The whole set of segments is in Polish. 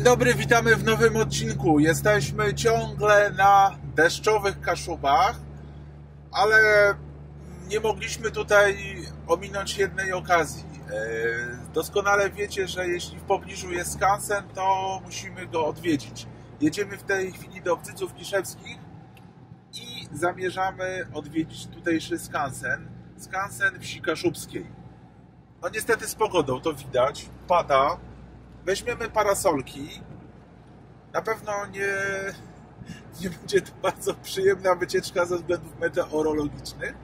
Dzień dobry, witamy w nowym odcinku. Jesteśmy ciągle na deszczowych Kaszubach, ale nie mogliśmy tutaj ominąć jednej okazji. E, Doskonale wiecie, że jeśli w pobliżu jest skansen, to musimy go odwiedzić. Jedziemy w tej chwili do Obcyców Kiszewskich i zamierzamy odwiedzić tutejszy skansen, skansen wsi kaszubskiej. No niestety z pogodą to widać, pada, weźmiemy parasolki. Na pewno nie, nie będzie to bardzo przyjemna wycieczka ze względów meteorologicznych,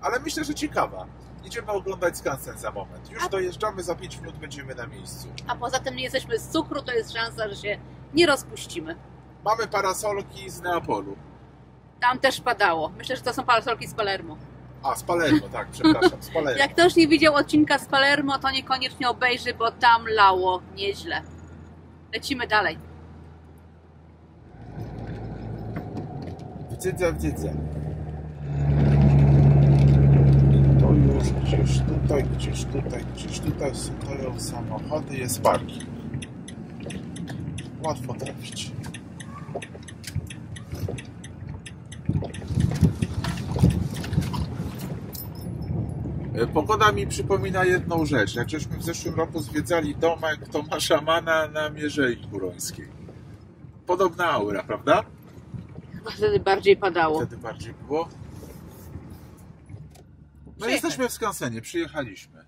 ale myślę, że ciekawa. Idziemy oglądać skansen za moment. Już A- dojeżdżamy, za 5 minut będziemy na miejscu. A poza tym nie jesteśmy z cukru, to jest szansa, że się nie rozpuścimy. Mamy parasolki z Neapolu. Tam też padało. Myślę, że to są parasolki z Palermo. A, z Palermo, tak, przepraszam, z Palermo. Jak ktoś nie widział odcinka z Palermo, to niekoniecznie obejrzy, bo tam lało nieźle. Lecimy dalej. Wdzydzę, wdzydzę. To już gdzieś tutaj, gdzieś tutaj, gdzieś tutaj stoją samochody, jest parking. Łatwo trafić. Pogoda mi przypomina jedną rzecz. Jak żeśmy w zeszłym roku zwiedzali domek Tomasza Mana na Mierzei Kurońskiej. Podobna aura, prawda? Chyba wtedy bardziej padało. Wtedy bardziej było. No jesteśmy w skansenie, przyjechaliśmy.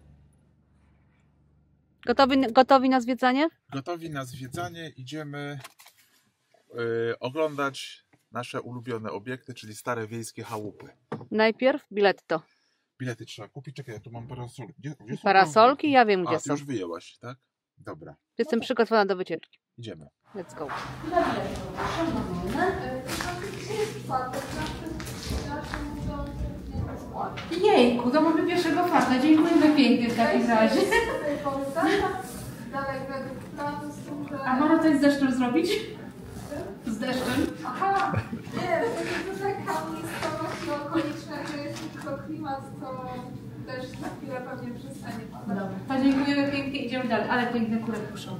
Gotowi, gotowi na zwiedzanie? Gotowi na zwiedzanie, idziemy y, oglądać nasze ulubione obiekty, czyli stare wiejskie chałupy. Najpierw biletto. Bilety trzeba kupić. Czekaj, ja tu mam parasolki. Gdzie, gdzie są Parasolki? Ja wiem, A, gdzie ty są. już wyjęłaś, tak? Dobra, Jestem przygotowana do wycieczki. idziemy. Let's go. Jejku, to mamy pierwszego farta. Dziękujemy pięknie w takim razie. A można coś z deszczem zrobić? Z deszczem? Aha, nie, to taka klimat, to deszcz za chwilę pewnie przestanie padać. Dobra. To dziękujemy pięknie, idziemy dalej. Ale piękne kurek puszczą.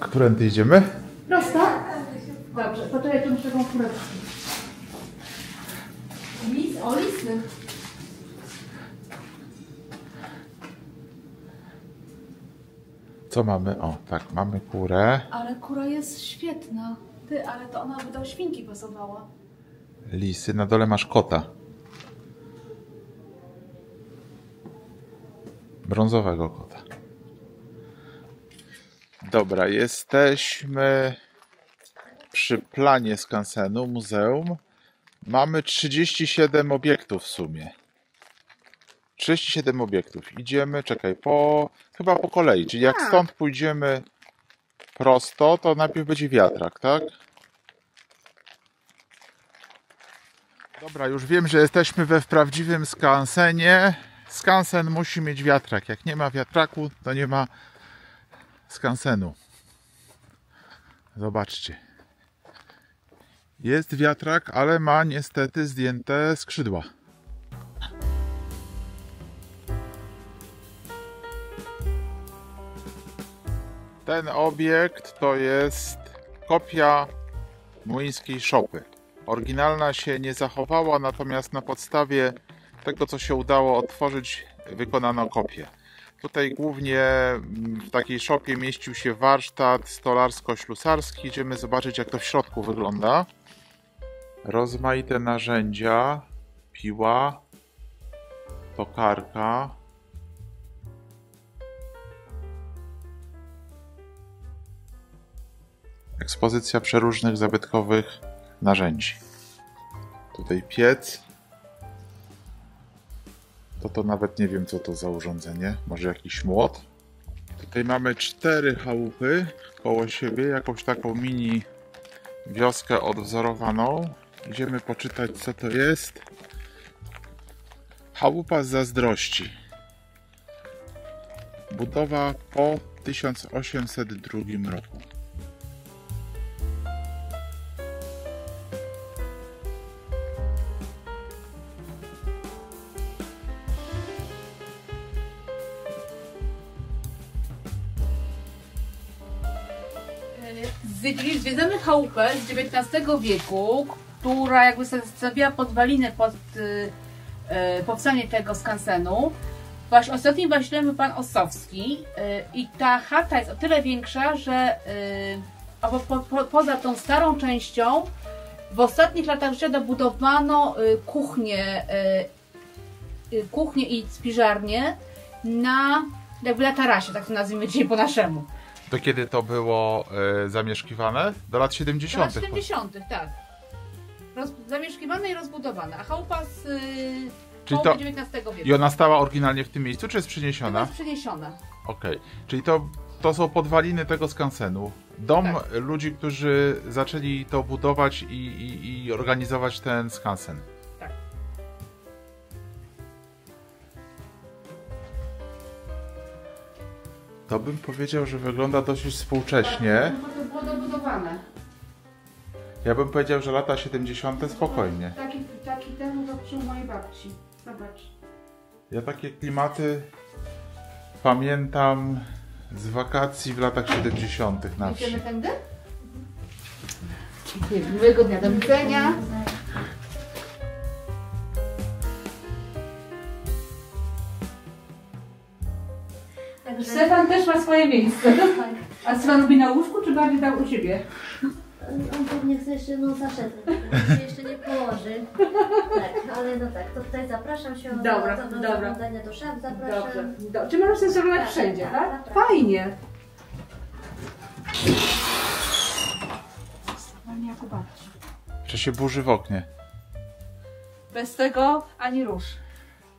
Którędy idziemy? Prosta? Dobrze, poczekaj, tu muszę kurę Lis, o lisy. Co mamy? O, tak, mamy kurę, Ale kura jest świetna. Ty, ale to ona by do świnki pasowała. lisy, na dole masz kota. Brązowego kota. Dobra, jesteśmy przy planie skansenu, muzeum. Mamy 37 obiektów w sumie. 37 obiektów. Idziemy, czekaj, po chyba po kolei. Czyli jak Tak. stąd pójdziemy prosto, to najpierw będzie wiatrak, tak? Dobra, już wiem, że jesteśmy we w prawdziwym skansenie. Skansen musi mieć wiatrak. Jak nie ma wiatraku, to nie ma skansenu. Zobaczcie. Jest wiatrak, ale ma niestety zdjęte skrzydła. Ten obiekt to jest kopia młyńskiej szopy. Oryginalna się nie zachowała, natomiast na podstawie tego, co się udało otworzyć, wykonano kopię. Tutaj głównie mm, w takiej szopie mieścił się warsztat stolarsko-ślusarski. Idziemy zobaczyć, jak to w środku wygląda. Rozmaite narzędzia, piła, tokarka. Ekspozycja przeróżnych zabytkowych narzędzi. Tutaj piec. To to nawet nie wiem co to za urządzenie. Może jakiś młot. Tutaj mamy cztery chałupy koło siebie, jakąś taką mini wioskę odwzorowaną. Idziemy poczytać co to jest. Chałupa z zazdrości. Budowa po 1802 roku. Zwiedzili- Zwiedzamy chałupę z XIX wieku, która jakby stanowiła podwalinę pod y, y, powstanie tego skansenu. Wasz ostatnim właścicielem był pan Ossowski y, i ta chata jest o tyle większa, że y, po, po, po, poza tą starą częścią w ostatnich latach życia dobudowano y, kuchnię, y, kuchnię i spiżarnię na jakby na tarasie, tak to nazwijmy dzisiaj po naszemu. To kiedy to było e, zamieszkiwane? Do lat 70. lat 70., tak. Roz, zamieszkiwane i rozbudowane, a chałupa z y, Czyli to- XIX wieku. I ona stała oryginalnie w tym miejscu, czy jest Ona przeniesiona? jest przeniesiona. Okej. Czyli to, to są podwaliny tego skansenu. Dom Tak. ludzi, którzy zaczęli to budować i, i, i organizować ten skansen. To bym powiedział, że wygląda dosyć współcześnie. Bo to było dobudowane. Ja bym powiedział, że lata 70. spokojnie. Taki, taki ten zobaczył mojej babci. Zobacz. Ja takie klimaty pamiętam z wakacji w latach 70. na wsi. Idziemy tędy? Dziękuję. Miłego dnia. Do widzenia. Stefan też ma swoje miejsce. tak. A Stefan lubi na łóżku, czy bardziej tam u siebie? On pewnie chce jeszcze jedną saszetę, się jeszcze nie położy. Tak, ale no tak, to tutaj zapraszam się Dobra, do, do, do dobra. zaglądania do szaf, zapraszam. Dobrze. Do, czy możesz oglądać Tak, wszędzie, tak, tak? tak, tak. Fajnie. Czy się burzy w oknie. Bez tego ani rusz.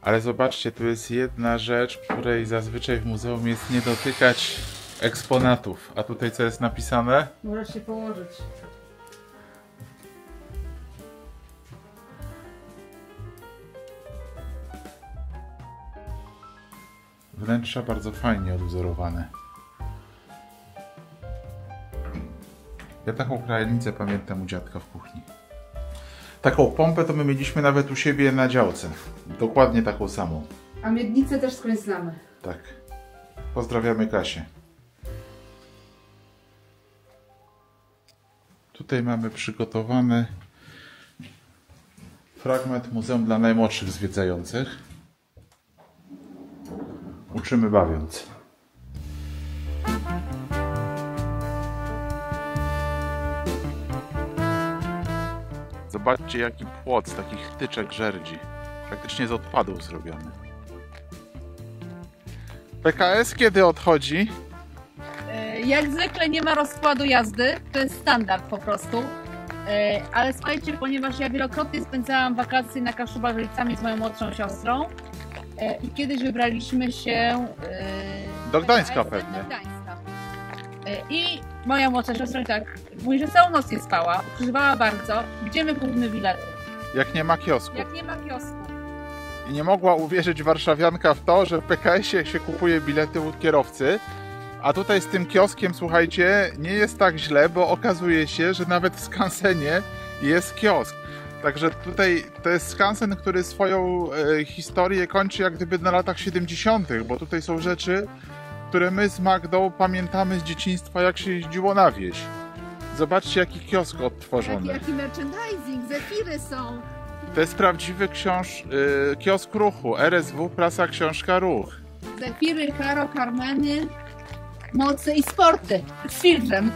Ale zobaczcie, tu jest jedna rzecz, której zazwyczaj w muzeum jest nie dotykać eksponatów. A tutaj co jest napisane? Możesz się położyć. Wnętrza bardzo fajnie odwzorowane. Ja taką krajenicę pamiętam u dziadka w kuchni. Taką pompę to my mieliśmy nawet u siebie na działce. Dokładnie taką samą. A miednicę też skądś znamy. Tak. Pozdrawiamy Kasię. Tutaj mamy przygotowany fragment muzeum dla najmłodszych zwiedzających. Uczymy bawiąc. Zobaczcie jaki płot z takich tyczek żerdzi. Praktycznie z odpadów zrobiony. PKS kiedy odchodzi? E, Jak zwykle nie ma rozkładu jazdy, to jest standard po prostu. E, Ale słuchajcie, ponieważ ja wielokrotnie spędzałam wakacje na Kaszubach rodzicami z moją młodszą siostrą e, i kiedyś wybraliśmy się Do Gdańska pewnie. Do Gdańska. I moja młodsza siostra tak mówi, że całą noc nie spała, przeżywała bardzo. Gdzie my kupimy bilety? Jak nie ma kiosku. Jak nie ma kiosku. I nie mogła uwierzyć warszawianka w to, że w PKS-ie się kupuje bilety u kierowcy. A tutaj z tym kioskiem, słuchajcie, nie jest tak źle, bo okazuje się, że nawet w skansenie jest kiosk. Także tutaj to jest skansen, który swoją e, historię kończy jak gdyby na latach 70., bo tutaj są rzeczy, które my z Magdą pamiętamy z dzieciństwa, jak się jeździło na wieś. Zobaczcie, jaki kiosk odtworzony. jaki merchandising, zefiry są. To jest prawdziwy książ... y, kiosk ruchu. RSW, prasa, książka, ruch. Zefiry, Karo, Carmeny, moce i sporty z filtrem.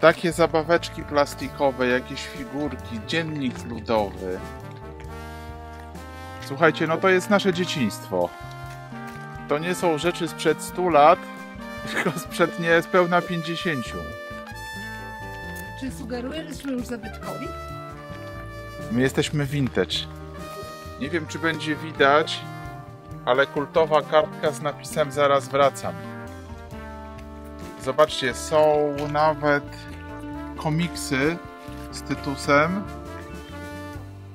Takie zabaweczki plastikowe, jakieś figurki, dziennik ludowy. Słuchajcie, no to jest nasze dzieciństwo. To nie są rzeczy sprzed 100 lat, tylko sprzed niespełna 50. Czy sugerujesz już zabytkowi? My jesteśmy vintage. Nie wiem, czy będzie widać, ale kultowa kartka z napisem Zaraz wracam. Zobaczcie, są nawet komiksy z Tytusem.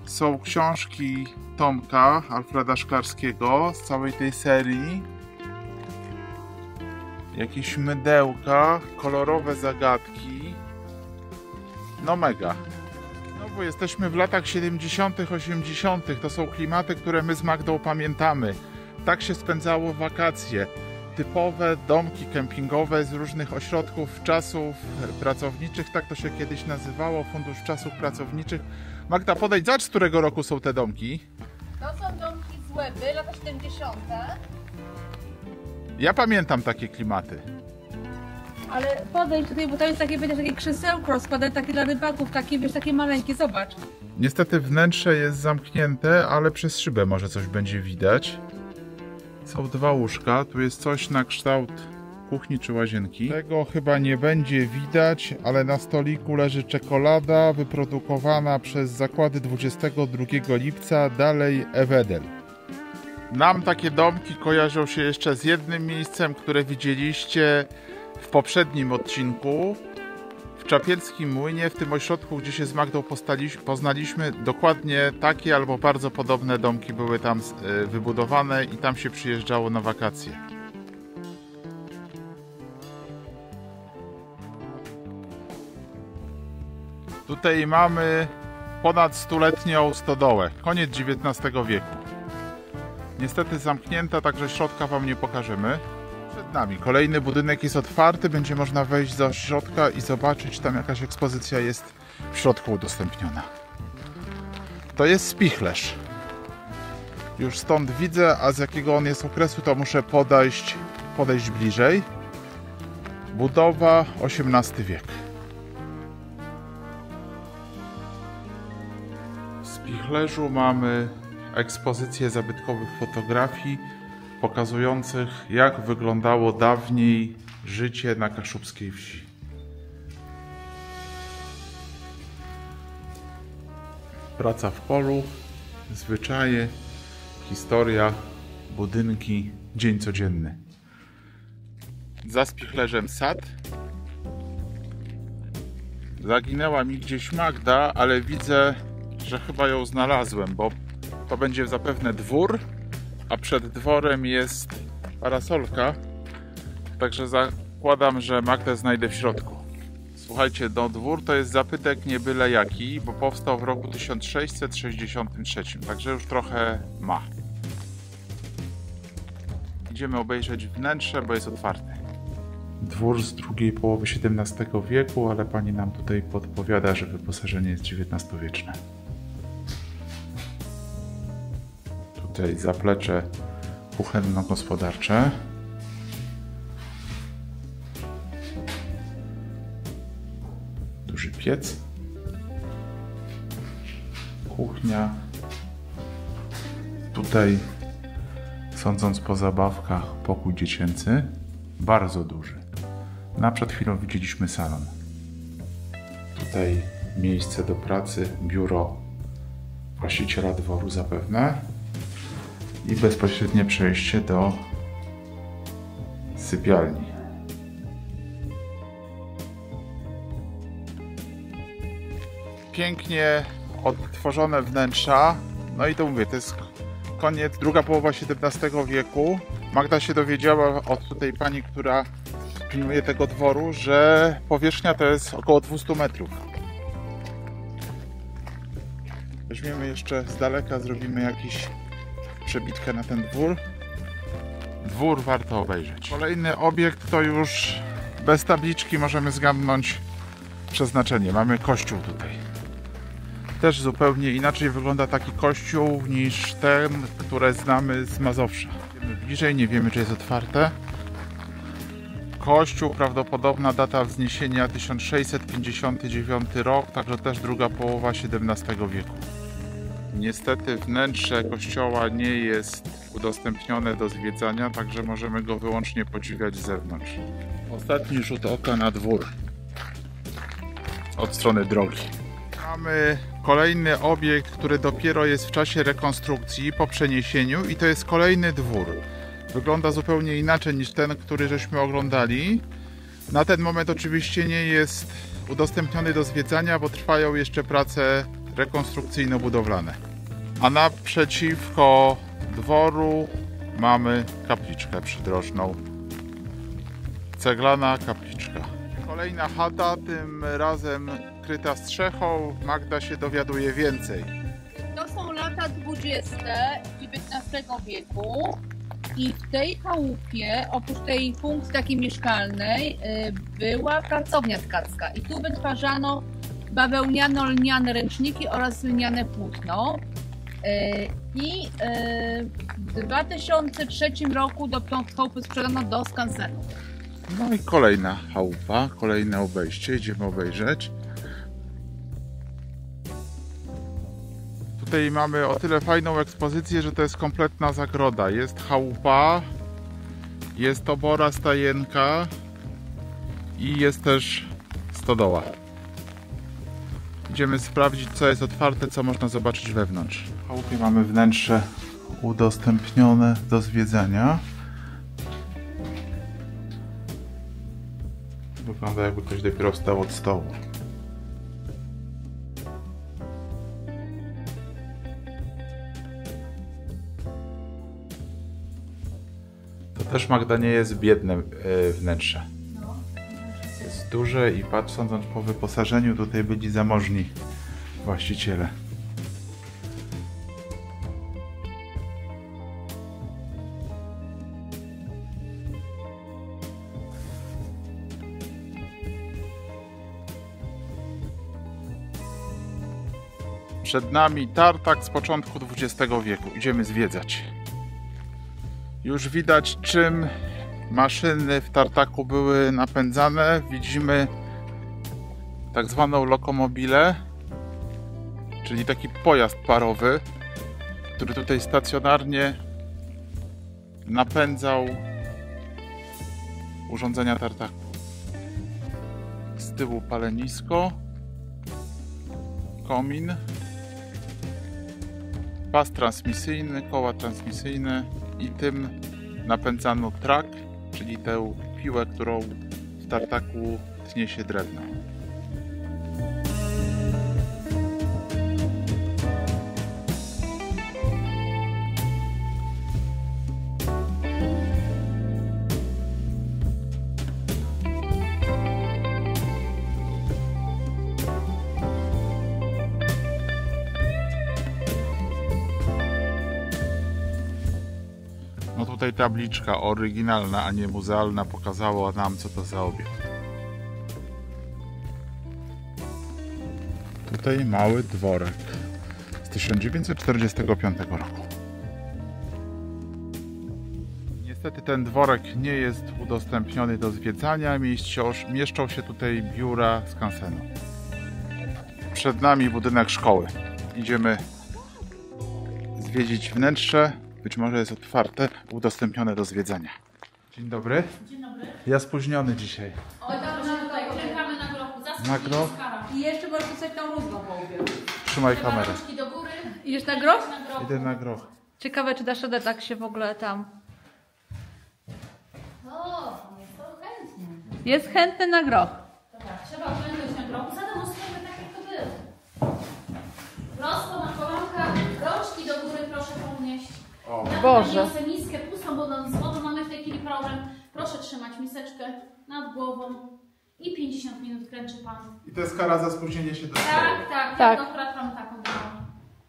Są książki Tomka, Alfreda Szklarskiego z całej tej serii. Jakieś mydełka, kolorowe zagadki. No mega. Znowu jesteśmy w latach 70., 80. To są klimaty, które my z Magdą pamiętamy. Tak się spędzało wakacje. typowe domki kempingowe z różnych ośrodków czasów pracowniczych, tak to się kiedyś nazywało, Fundusz Czasów Pracowniczych. Magda, podejdź, zobacz z którego roku są te domki. To są domki z Łeby, lata 70. Ja pamiętam takie klimaty. Ale podejdź tutaj, bo to jest takie, będzie takie krzesełko rozkładane, takie dla rybaków, takie, wiesz, takie maleńkie, zobacz. Niestety wnętrze jest zamknięte, ale przez szybę może coś będzie widać. Są dwa łóżka, tu jest coś na kształt kuchni czy łazienki. Tego chyba nie będzie widać, ale na stoliku leży czekolada wyprodukowana przez zakłady 22 lipca, dalej Ewedel. Nam takie domki kojarzą się jeszcze z jednym miejscem, które widzieliście poprzednim odcinku. W Czapielskim Młynie, w tym ośrodku, gdzie się z Magdą poznaliśmy, dokładnie takie albo bardzo podobne domki były tam e, wybudowane i tam się przyjeżdżało na wakacje. Tutaj mamy ponad stuletnią stodołę, koniec XIX wieku. Niestety zamknięta, także środka Wam nie pokażemy. Przed nami kolejny budynek jest otwarty, będzie można wejść do środka i zobaczyć, tam jakaś ekspozycja jest w środku udostępniona. To jest spichlerz. Już stąd widzę, a z jakiego on jest okresu, to muszę podejść, podejść bliżej. Budowa XVIII wiek. W spichlerzu mamy ekspozycję zabytkowych fotografii pokazujących, jak wyglądało dawniej życie na kaszubskiej wsi. Praca w polu, zwyczaje, historia, budynki, dzień codzienny. Za spichlerzem sad. Zaginęła mi gdzieś Magda, ale widzę, że chyba ją znalazłem, bo to będzie zapewne dwór, a przed dworem jest parasolka. Także zakładam, że Magdę znajdę w środku. Słuchajcie, no dwór to jest zapytek nie byle jaki, bo powstał w roku 1663, także już trochę ma. Idziemy obejrzeć wnętrze, bo jest otwarte. Dwór z drugiej połowy XVII wieku, ale pani nam tutaj podpowiada, że wyposażenie jest XIX-wieczne. Tutaj zaplecze kuchenno-gospodarcze. Duży piec. Kuchnia. Tutaj, sądząc po zabawkach, pokój dziecięcy. Bardzo duży. Na przed chwilą widzieliśmy salon. Tutaj miejsce do pracy, biuro właściciela dworu zapewne i bezpośrednie przejście do sypialni. Pięknie odtworzone wnętrza. No i to mówię, to jest koniec, druga połowa XVII wieku. Magda się dowiedziała od tutaj pani, która pilnuje tego dworu, że powierzchnia to jest około 200 metrów. Weźmiemy jeszcze z daleka, zrobimy jakiś przebitkę na ten dwór. Dwór warto obejrzeć. Kolejny obiekt to już bez tabliczki możemy zgadnąć przeznaczenie. Mamy kościół tutaj. Też zupełnie inaczej wygląda taki kościół niż ten, które znamy z Mazowsza. Idziemy bliżej, nie wiemy czy jest otwarte. Kościół, prawdopodobna data wzniesienia 1659 rok, także też druga połowa XVII wieku. Niestety wnętrze kościoła nie jest udostępnione do zwiedzania, także możemy go wyłącznie podziwiać z zewnątrz. Ostatni rzut oka na dwór od strony drogi. Mamy kolejny obiekt, który dopiero jest w czasie rekonstrukcji po przeniesieniu i to jest kolejny dwór. Wygląda zupełnie inaczej niż ten, który żeśmy oglądali. Na ten moment oczywiście nie jest udostępniony do zwiedzania, bo trwają jeszcze prace rekonstrukcyjno-budowlane. A naprzeciwko dworu mamy kapliczkę przydrożną. Ceglana kapliczka. Kolejna chata, tym razem kryta strzechą. Magda się dowiaduje więcej. To są lata 20. XIX wieku. I w tej chałupie, oprócz tej funkcji takiej mieszkalnej, y, była pracownia tkacka. I tu wytwarzano bawełniano-lniane ręczniki oraz lniane płótno. Y, I y, w 2003 roku do chałupy sprzedano do skansenu. No i kolejna chałupa, kolejne obejście, idziemy obejrzeć. Tutaj mamy o tyle fajną ekspozycję, że to jest kompletna zagroda. Jest chałupa, jest obora stajenka i jest też stodoła. Idziemy sprawdzić, co jest otwarte, co można zobaczyć wewnątrz. W chałupie mamy wnętrze udostępnione do zwiedzania. Wygląda jakby ktoś dopiero wstał od stołu. To też Magda nie jest biedne e, wnętrze. Duże i patrz, sądząc po wyposażeniu, tutaj byli zamożni właściciele. Przed nami tartak z początku XX wieku. Idziemy zwiedzać. Już widać, czym maszyny w tartaku były napędzane. Widzimy tak zwaną lokomobilę, czyli taki pojazd parowy, który tutaj stacjonarnie napędzał urządzenia tartaku. Z tyłu palenisko, komin, pas transmisyjny, koła transmisyjne i tym napędzano trak, czyli tę piłę, którą w tartaku tnie się drewno. Tabliczka oryginalna, a nie muzealna pokazała nam co to za obiekt. Tutaj mały dworek z 1945 roku. Niestety ten dworek nie jest udostępniony do zwiedzania. Mieszczą się tutaj biura skansenu. Przed nami budynek szkoły. Idziemy zwiedzić wnętrze. Być może jest otwarte, udostępnione do zwiedzania. Dzień dobry. Dzień dobry. Ja spóźniony dzisiaj. O, dobrze, tutaj czekamy na grochu. Na groch? I jeszcze możesz pisać tą rózgą po łbie. Trzymaj kamerę. Rączki do góry. Idziesz na groch? Na groch. Idę na groch. Ciekawe, czy dasz radę tak się w ogóle tam... O, jest to chętnie. Jest chętny na groch. Dobra, trzeba oglądać na grobu. Zademonstrujemy tak, jak to było. Prosto na kolanka, rączki do góry proszę podnieść. O, Ja Boże. niosę miskę pustą, bo z wodą mamy w tej chwili problem. Proszę trzymać miseczkę nad głową i 50 minut kręczy Pan. I to jest kara za spóźnienie się do szkoły. Tak, tak, Tak. ja akurat mam taką.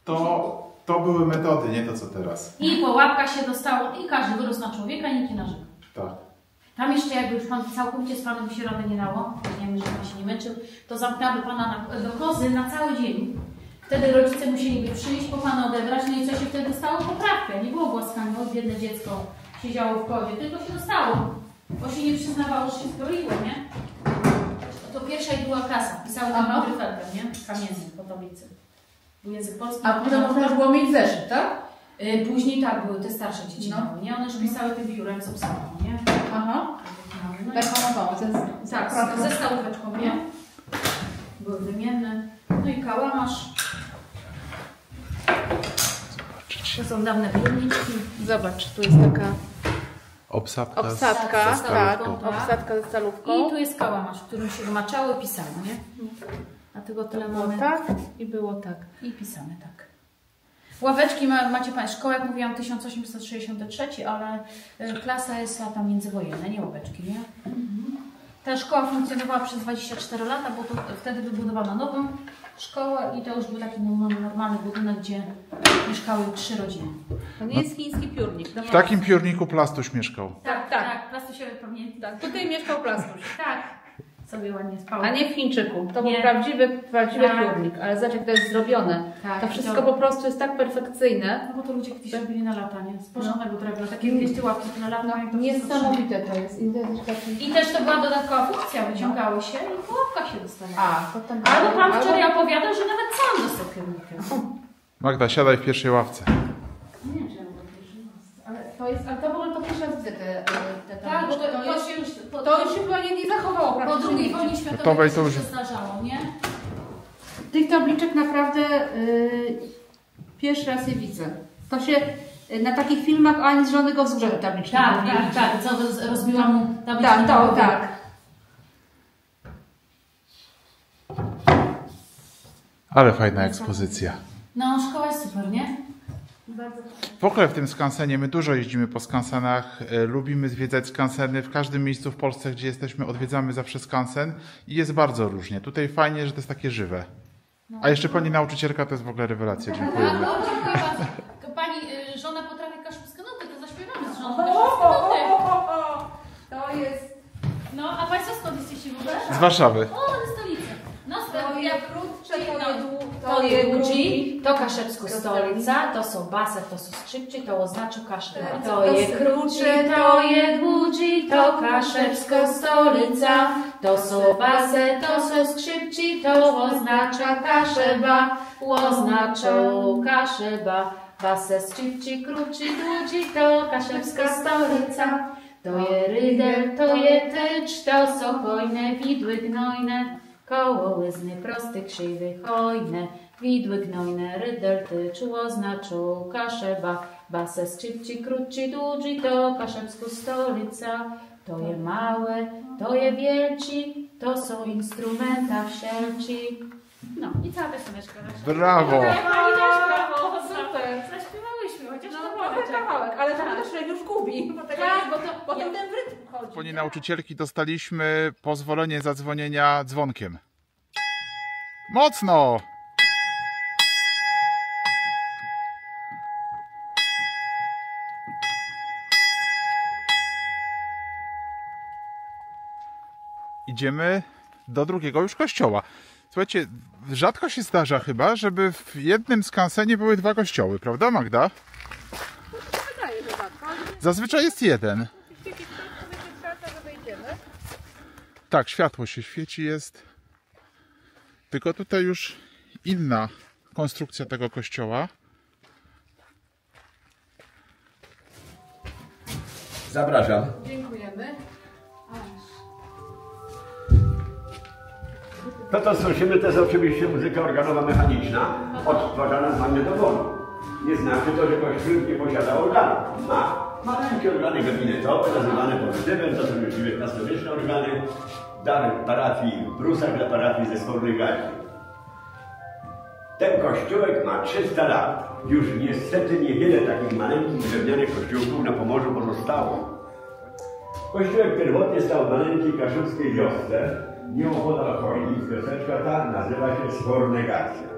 To, to były metody, nie to co teraz. I po łapkach się dostało i każdy wyrósł na człowieka, nikt nie narzeka. Tak. Tam jeszcze jakby już Pan całkowicie z Panem by się rady nie dało, wiemy, że Pan się nie męczył, to zamknęłaby Pana na, do kozy na cały dzień. Wtedy rodzice musieliby przyjść po Pana odebrać, no i co się wtedy stało? Poprawkę. Nie było głaskania, o biedne dziecko siedziało w kozie, tylko się dostało. Bo się nie przyznawało, że się zbroiło, nie? To pierwsza i druga klasa. Pisały tam gryfeltem, nie? Kamienny po tablicy. Był język polski. A potem można już było mieć zeszyt, tak? Y, Później tak, były te starsze dzieci No. miały, nie? One już pisały tym biurem z obsadą, nie? Aha. No Tak. To jest tak, ze stałóweczką, nie? Były wymienne. No i kałamarz. To są dawne pierniczki. Zobacz, tu jest taka Obsadka. obsadka, z tak, stalówką, obsadka ze I stalówką. tu jest kałamarz, w którym się maczało i pisało, nie? Dlatego tyle Było mamy. tak i było tak. I pisane tak. Ławeczki ma, macie Państwo, szkoła jak mówiłam 1863, ale y, klasa jest lata międzywojenne, nie ławeczki, nie? Ta szkoła funkcjonowała przez 24 lata, bo to wtedy wybudowano nową szkołę i to już był taki no- normalny budynek, gdzie mieszkały trzy rodziny. To nie jest chiński piórnik. No W takim piórniku Plastuś mieszkał. Tak, tak. Tak, plastusiowy pamiętam. Tak, tutaj mieszkał Plastuś. Tak, sobie ładnie spał. A nie w Chińczyku. To był Nie. prawdziwy, prawdziwy Tak. piórnik. Ale zobacz, jak to jest zrobione. Tak, to wszystko to- po prostu jest tak perfekcyjne. No bo to ludzie kiedyś robili na latanie, z porządnego drewna, takie wiesz, te łapki na lata. jak to wszystko Niesamowite to jest. I, to jest taki... I też to była dodatkowa funkcja, wyciągały się i po łapkach się dostawało. A, to tam... Albo pan albo- wczoraj opowiadał, że nawet sam dostał kierunkiem. Magda, siadaj w pierwszej ławce. Nie wiem, czy ja mogę pierwszy raz. Ale to jest, ale to w ogóle to pierwszy raz widzę te, te Tak, bo to, to się już po, to już się chyba nie, nie zachowało po praktycznie II nigdzie. wojnie światowej to już się zdarzało, nie? Tych tabliczek naprawdę y, pierwszy raz je widzę. To się y, na takich filmach ani z żadnego wzgórza tabliczki Tak, nie tak, widzi. tak. Co roz- rozbiła mu tabliczkę Tak, to, głowę. tak. Ale fajna ekspozycja. No, szkoła jest super, nie? W ogóle w tym skansenie my dużo jeździmy po skansenach, e, lubimy zwiedzać skanseny. W każdym miejscu w Polsce, gdzie jesteśmy, odwiedzamy zawsze skansen i jest bardzo różnie. Tutaj fajnie, że to jest takie żywe. A jeszcze pani nauczycielka to jest w ogóle rewelacja. Dziękujemy. no. Pani y, żona potrafi kaszubskie nuty, to zaśpiewamy z żoną. To jest... No, a Państwo skąd jesteście w ogóle? Z Warszawy. O, ze stolicy. No, To jak jest krótsze, to no, jest dłu- To je Łodzi, to Kaszebsko stolica, to są basy, to są skrzypci, to oznacza Kaszeb. Tak, To je krótsze, to je Łodzi, to Kaszebsko stolica, to są basy, to są skrzypci, to oznacza Kaszeba, oznaczą Kaszeba. Basy, skrzypci, krótci, Łodzi, to Kaszebska stolica. To je rydel, to je tycz, to są hojne widły gnojne, koło łyzny prosty, krzywy, hojne, widły gnojne, rydel, tycz, oznaczą kaszeba, basę, skrzypci, krótci, dudzi, to kaszebsku stolica, to je małe, to je wielci, to są instrumenta wszelci. No i cała pioseneczka nasza. Brawo! Brawo, Super. zaśpiewałyśmy, chociaż No, to trochę kawałek. kawałek, ale to Tak. też już gubi. Bo, tego Tak, nie- bo to- potem ten rytm chodzi. Pani nauczycielki dostaliśmy pozwolenie zadzwonienia dzwonkiem. Mocno! Idziemy do drugiego już kościoła. Słuchajcie, rzadko się zdarza chyba, żeby w jednym skansenie były dwa kościoły, prawda Magda? Zazwyczaj jest jeden. Tak, światło się świeci, jest. Tylko tutaj już inna konstrukcja tego kościoła. Zapraszam. Dziękujemy. To, co słyszymy, to jest oczywiście muzyka organowa mechaniczna, odtwarzana z magnetofonu. Nie znaczy to, że kościół nie posiada organu. Ma. Maleńkie organy gabinetowe, nazywane pozytywem, to są już XIX-wieczne organy, dane parafii w Brusach dla parafii ze Skornych Gazi. Ten kościółek ma 300 lat. Już niestety niewiele takich maleńkich drewnianych kościółków na Pomorzu pozostało. Kościółek pierwotnie stał w maleńkiej kaszubskiej wiosce, nieopodal Chojnic. Wioseczka ta nazywa się Skornegacja.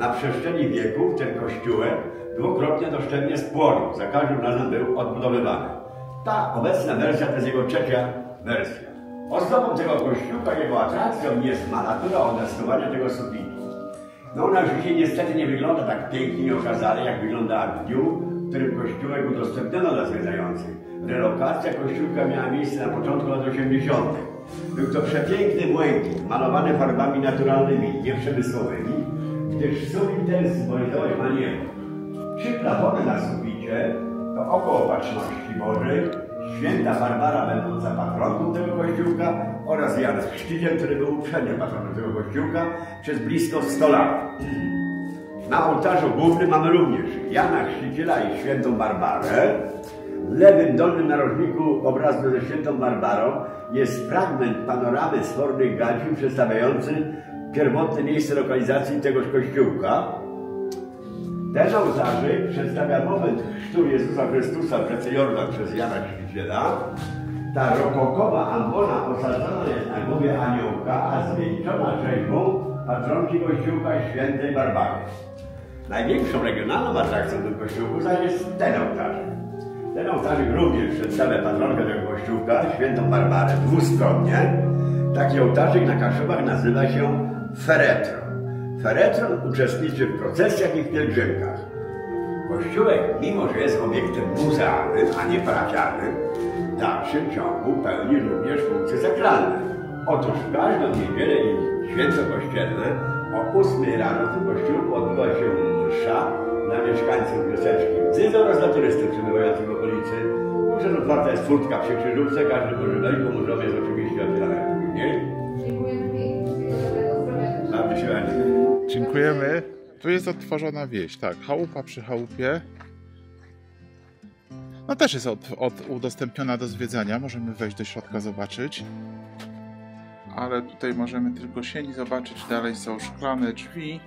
Na przestrzeni wieków ten kościółek dwukrotnie doszczętnie spłonął. Za każdym razem był odbudowywany. Ta obecna wersja to jest jego trzecia wersja. Ozdobą tego kościółka, jego atrakcją jest malatura odeskowania tego sufitu. No ona dzisiaj niestety nie wygląda tak pięknie i okazale, jak wyglądała w dniu, w którym kościółek udostępniono dla zwiedzających. Relokacja kościółka miała miejsce na początku lat 80. Był to przepiękny błękit, malowany farbami naturalnymi, nieprzemysłowymi, gdyż sufit ten symbolizować ma niebo. Trzy plafony na suficie to oko opatrzności Bożej, święta Barbara będąca patronką tego kościółka oraz Jan Chrzciciel, który był uprzednio patronem tego kościółka przez blisko 100 lat. Na ołtarzu głównym mamy również Jana Chrzciciela i świętą Barbarę. W lewym dolnym narożniku obrazu ze świętą Barbarą jest fragment panoramy Sfornych Gadziów przedstawiający pierwotne miejsce lokalizacji tegoż kościółka. Ten ołtarzyk przedstawia moment chrztu Jezusa Chrystusa w rzece Jordan przez Jana Chrzciciela. Ta rokokowa ambona osadzona jest na głowie aniołka, a zwieńczona rzeźbą patronki kościółka świętej Barbary. Największą regionalną atrakcją do kościółku zaś jest ten ołtarzyk. Ten ołtarzyk również przedstawia patronkę tego kościółka, świętą Barbarę, dwustronnie. Taki ołtarzyk na Kaszubach nazywa się feretron. Feretron uczestniczy w procesjach i w pielgrzymkach. Kościółek, mimo że jest obiektem muzealnym, a nie parafialnym, w dalszym ciągu pełni również funkcje sakralne. Otóż w każdą niedzielę i święto kościelne o 8 rano w tym kościółku odbywa się msza dla mieszkańców wioseczki Dzyzy oraz dla turystów przebywających w okolicy. Również otwarta jest furtka przy krzyżówce, każdy może wejść, bo muzeum jest oczywiście otwierane. Dziękujemy zdrowia. Bardzo się będzie. Dziękujemy. Tu jest odtworzona wieś, tak. Chałupa przy chałupie. No też jest od, od, udostępniona do zwiedzania. Możemy wejść do środka, zobaczyć. Ale tutaj możemy tylko sieni zobaczyć. Dalej są szklane drzwi.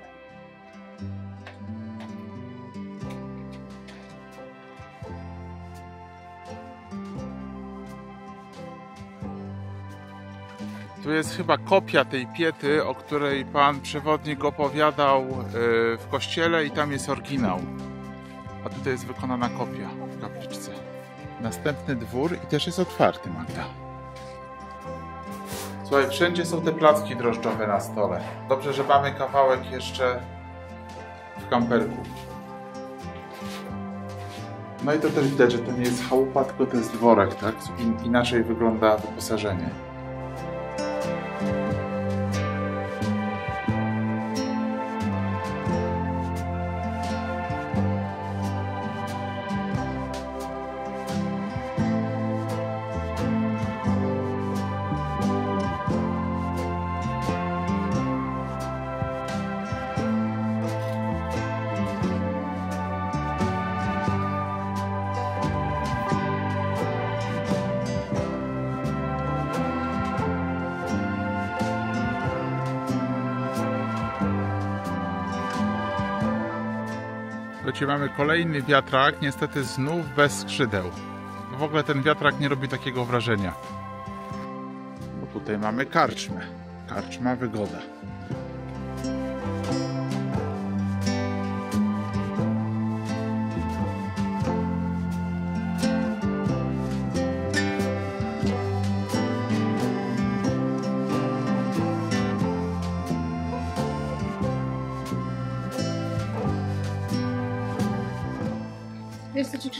Tu jest chyba kopia tej piety, o której pan przewodnik opowiadał e, w kościele i tam jest oryginał. A tutaj jest wykonana kopia w kapliczce. Następny dwór i też jest otwarty, Magda. Słuchaj, wszędzie są te placki drożdżowe na stole. Dobrze, że mamy kawałek jeszcze w kamperku. No i to też widać, że to nie jest chałupa, tylko to jest dworek, tak? In- Inaczej wygląda wyposażenie. Słuchajcie, mamy kolejny wiatrak, niestety znów bez skrzydeł. W ogóle ten wiatrak nie robi takiego wrażenia. Bo tutaj mamy karczmę. Karczma wygoda.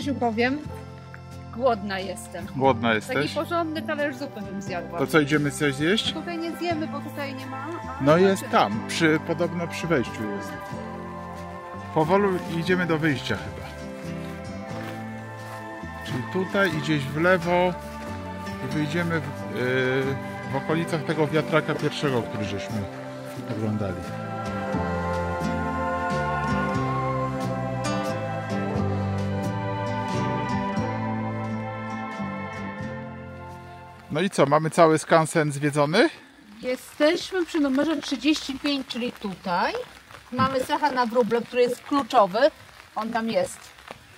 Krzysiu powiem? Głodna jestem. Głodna Taki jesteś? porządny talerz zupy bym zjadła. To co, idziemy coś zjeść? Tutaj nie zjemy, bo tutaj nie ma. No jest zobaczymy. tam, przy, podobno przy wejściu jest. Powolu idziemy do wyjścia chyba. Czyli tutaj i gdzieś w lewo i wyjdziemy w, yy, w okolicach tego wiatraka pierwszego, który żeśmy oglądali. No i co, mamy cały skansen zwiedzony? Jesteśmy przy numerze 35, czyli tutaj. Mamy Sacha na wróble, który jest kluczowy. On tam jest.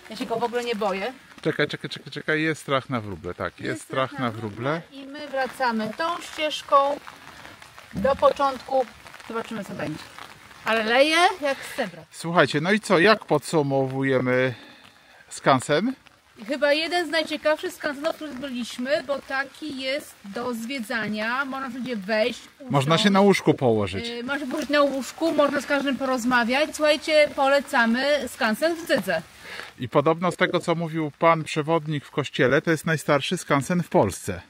Ja się go w ogóle nie boję. Czekaj, czekaj, czekaj, czekaj, jest strach na wróble, tak, jest strach na wróble. I my wracamy tą ścieżką do początku. Zobaczymy co będzie. Ale leje jak zebra. Słuchajcie, no i co, jak podsumowujemy skansen? Chyba jeden z najciekawszych skansenów, w których byliśmy, bo taki jest do zwiedzania. Można sobie wejść. Można usiąść. się na łóżku położyć. Yy, Można położyć na łóżku, można z każdym porozmawiać. Słuchajcie, polecamy skansen w Dydze. I podobno z tego, co mówił pan przewodnik w kościele, to jest najstarszy skansen w Polsce.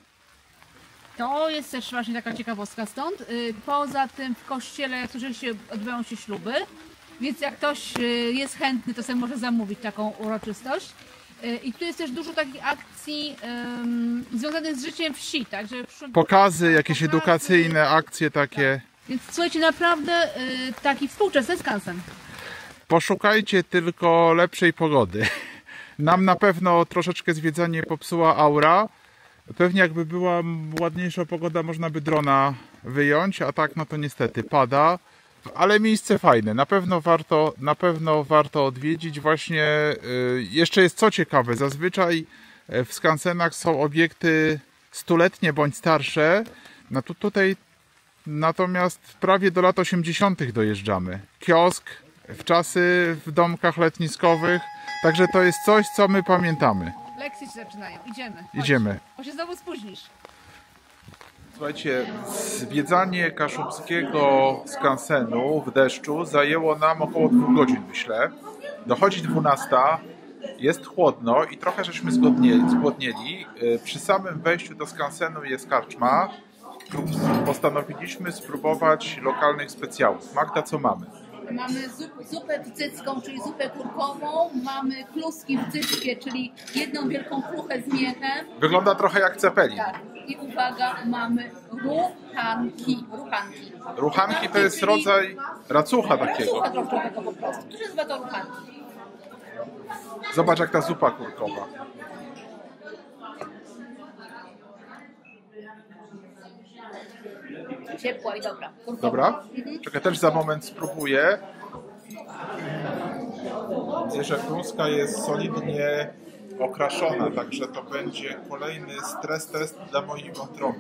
To jest też właśnie taka ciekawostka stąd. Yy, Poza tym w kościele, jak słyszeliście, odbywają się śluby, więc jak ktoś yy, jest chętny, to sobie może zamówić taką uroczystość. Yy, I tu jest też dużo takich akcji ym, związanych z życiem wsi, także w przyszłym- Pokazy, jakieś Pokazy. edukacyjne akcje takie. Więc słuchajcie, naprawdę yy, taki współczesny skansen. Poszukajcie tylko lepszej pogody. Nam na pewno troszeczkę zwiedzanie popsuła aura. Pewnie jakby była ładniejsza pogoda, można by drona wyjąć, a tak no to niestety pada. Ale miejsce fajne, na pewno warto, na pewno warto odwiedzić. Właśnie y, jeszcze jest co ciekawe, zazwyczaj y, w skansenach są obiekty stuletnie bądź starsze. No to tutaj natomiast prawie do lat 80. dojeżdżamy. Kiosk w czasy w domkach letniskowych. Także to jest coś, co my pamiętamy. Lekcje się zaczynają. Idziemy. Chodź, Idziemy. Bo się znowu spóźnisz. Słuchajcie, zwiedzanie kaszubskiego skansenu w deszczu zajęło nam około dwóch godzin, myślę. Dochodzi 12, jest chłodno i trochę żeśmy zgłodnieli. Y, Przy samym wejściu do skansenu jest karczma. Postanowiliśmy spróbować lokalnych specjałów. Magda, co mamy? Mamy zup, zupę cycką, czyli zupę kurkową. Mamy kluski w cyckie, czyli jedną wielką kruchę z miechem. Wygląda trochę jak cepelin. Tak. I uwaga, mamy ruchanki. Ruchanki. Ruchanki to jest rodzaj racucha takiego. Słucha drożdżowego po prostu. To się nazywa to ruchanki. Zobacz jak ta zupa kurkowa. Ciepła i dobra. Kurkowa. Dobra? Mhm. Czekaj, też za moment spróbuję. Widzę, że kluska jest solidnie okraszona, także to będzie kolejny stres test dla mojej wątroby.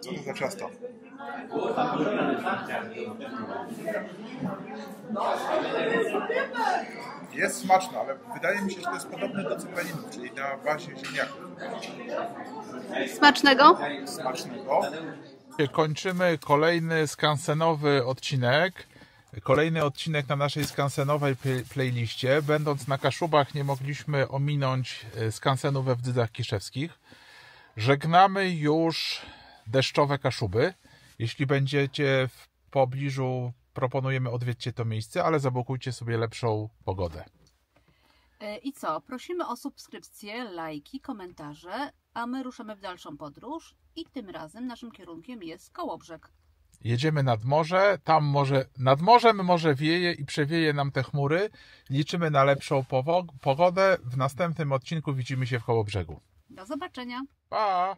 Co to za ciasto? Jest smaczne, ale wydaje mi się, że to jest podobne do cepelinu, czyli na bazie ziemniaków. Smacznego? smacznego. Kończymy kolejny skansenowy odcinek. Kolejny odcinek na naszej skansenowej play- playliście. Będąc na Kaszubach nie mogliśmy ominąć e, skansenu we Wdzydzach Kiszewskich. Żegnamy już deszczowe Kaszuby. Jeśli będziecie w pobliżu, proponujemy odwiedźcie to miejsce, ale zablokujcie sobie lepszą pogodę. E, I co? Prosimy o subskrypcje, lajki, komentarze, a my ruszamy w dalszą podróż i tym razem naszym kierunkiem jest Kołobrzeg. Jedziemy nad morze, tam może, nad morzem może wieje i przewieje nam te chmury. Liczymy na lepszą powo- pogodę. W następnym odcinku widzimy się w Kołobrzegu. Do zobaczenia! Pa!